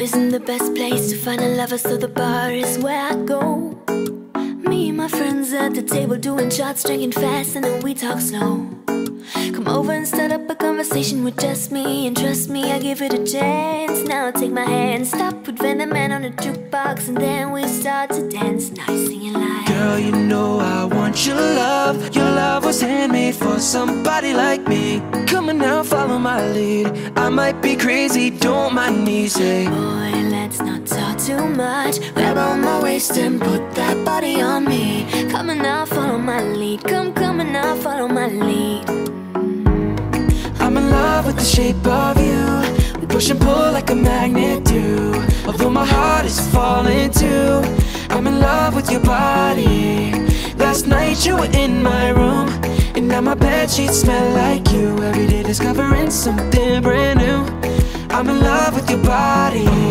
isn't the best place to find a lover, so the bar is where I go. Me and my friends at the table doing shots, drinking fast, and then we talk slow. Come over and start up a conversation with just me, and trust me, I give it a chance. Now take my hand, stop, put Van the Man on the jukebox, and then we start to dance. You're singing like, Girl, you know I want your love. Your love was handmade for somebody like me. On now, follow my lead. I might be crazy, don't mind me. Say, Boy, let's not talk too much. Grab on my waist and put that body on me. Come on now, follow my lead. Come, come on now, follow my lead. I'm in love with the shape of you. We push and pull like a magnet do. Although my heart is falling too. I'm in love with your body. Last night you were in my room. And now my bed sheets smell like you. Something brand new. I'm in love with your body.